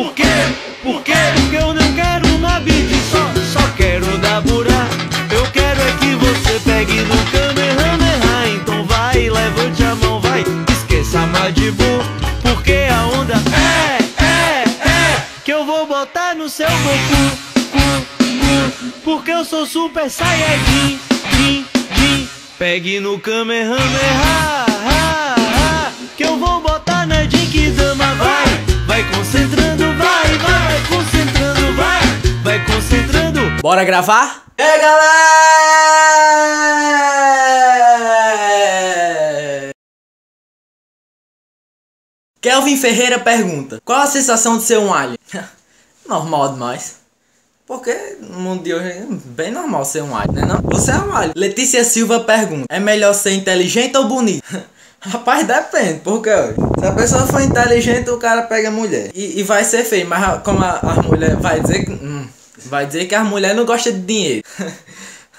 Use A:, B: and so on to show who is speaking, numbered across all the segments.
A: Por quê? Por quê? Porque eu não quero uma beat só, só quero dar burá. Eu quero é que você pegue no Kamehameha. Então vai, levante a mão, vai, esqueça Madibu. Porque a onda é, é, é, que eu vou botar no seu Goku. Cu, cu, porque eu sou super saiyajin, din, din. Pegue no Kamehameha, ha, ha, que eu vou botar na Jinkidama, vai, vai concentrando,
B: Bora gravar? E aí, galera! Kelvin Ferreira pergunta: Qual a sensação de ser um alien? normal demais. Porque no mundo de hoje é bem normal ser um alien, né não? Você é um alien. Letícia Silva pergunta: É melhor ser inteligente ou bonito? Rapaz, depende, porque se a pessoa for inteligente, o cara pega mulher. E, e vai ser feio, mas como a, a mulher vai dizer que. hum, vai dizer que a mulher não gosta de dinheiro.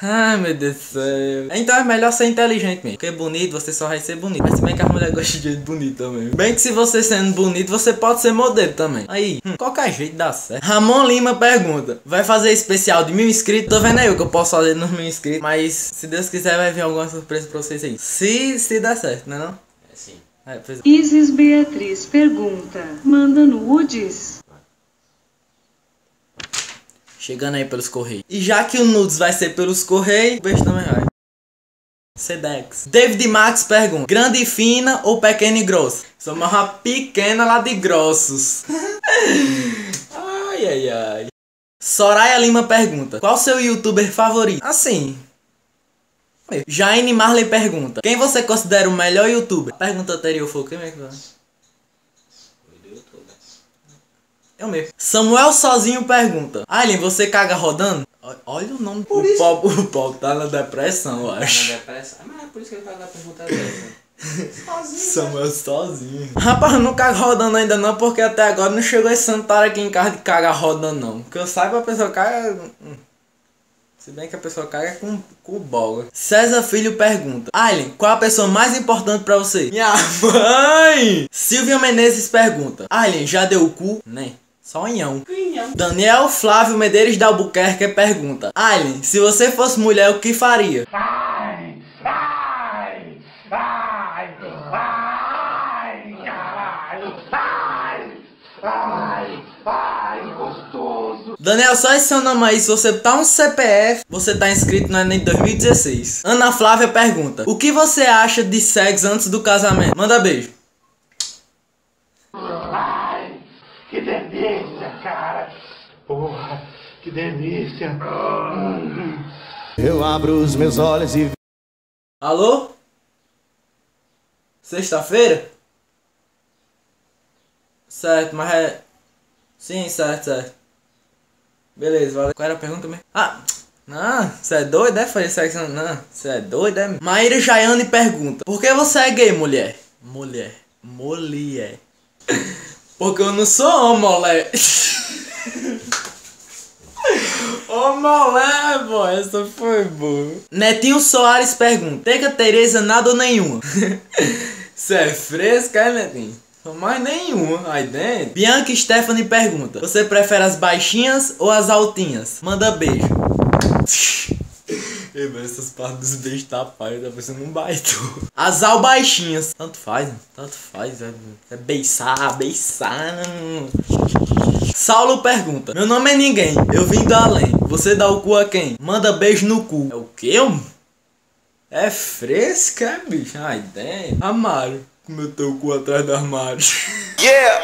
B: Ai meu Deus do céu. Então é melhor ser inteligente mesmo. Porque bonito, você só vai ser bonito. Mas se bem que a mulher gosta de gente bonito também. Bem que se você sendo bonito, você pode ser modelo também. Aí, hum, qualquer jeito dá certo. Ramon Lima pergunta: Vai fazer especial de mil inscritos? Tô vendo aí o que eu posso fazer nos mil inscritos. Mas se Deus quiser, vai vir alguma surpresa pra vocês aí. Se, se der certo, né não?
C: É sim.
B: É, pois é.
D: Isis Beatriz pergunta: Manda nudes?
B: Chegando aí pelos correios. E já que o nudes vai ser pelos correios, o beijo também vai. Sedex. David Max pergunta: Grande e fina ou pequena e grossa? Sou uma pequena lá de grossos. ai, ai, ai. Soraya Lima pergunta: Qual seu youtuber favorito? Assim. Jaine Marley pergunta: Quem você considera o melhor youtuber? Pergunta anterior foi quem é que vai?
C: Foi do YouTube.
B: Eu mesmo. Samuel sozinho pergunta: Alien, você caga rodando? Olha o nome.
C: Por
B: o
C: isso-
B: o Paulo tá na depressão, eu
C: Tá na
B: acho.
C: depressão. Ah, Mas é por isso que ele faz a pergunta dessa. Sozinho.
B: Samuel sozinho. Rapaz, não cago rodando ainda não, porque até agora não chegou esse santário aqui em casa de cagar rodando não. Que eu saiba a pessoa caga. hum. Se bem que a pessoa caga com, com bola. César Filho pergunta: Alien, qual a pessoa mais importante pra você? Minha mãe! Silvia Menezes pergunta: Alien, já deu o cu? Né? Sonhão.
C: Pinhão.
B: Daniel Flávio Medeiros da Albuquerque pergunta: Alien, se você fosse mulher, o que faria?
E: Caralho, gostoso.
B: Daniel, só esse seu nome aí, se você tá um CPF, você tá inscrito no Enem 2016. Ana Flávia pergunta: O que você acha de sexo antes do casamento? Manda beijo.
E: Porra, que delícia.
F: Eu abro os meus olhos e
B: Alô? Sexta-feira? Certo, mas é. Sim, certo, certo. Beleza, valeu. Qual era a pergunta mesmo? Ah! Não, você é doido, é fazer sexo? Não, você é doido, é? Maíra Jaiane pergunta: Por que você é gay, mulher? Mulher. Mulher. Porque eu não sou homem, mulher. Ô molé, pô, essa foi boa. Netinho Soares pergunta: Teca Tereza nada ou nenhuma? Você é fresca, é, Netinho? Mais nenhuma aí dentro. Bianca Stephanie pergunta: Você prefere as baixinhas ou as altinhas? Manda beijo. Ei, velho, essas partes dos beijos tá pai, tá parecendo um baito. As al baixinhas. Tanto faz, né? tanto faz. É, é beiçar, beiçar. Saulo pergunta: Meu nome é ninguém, eu vim do além. Você dá o cu a quem? Manda beijo no cu. É o quê? É fresca, é, bicho? Ai, dentro. Armário. Comeu teu cu atrás do armário.
A: Yeah!